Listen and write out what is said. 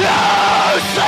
No!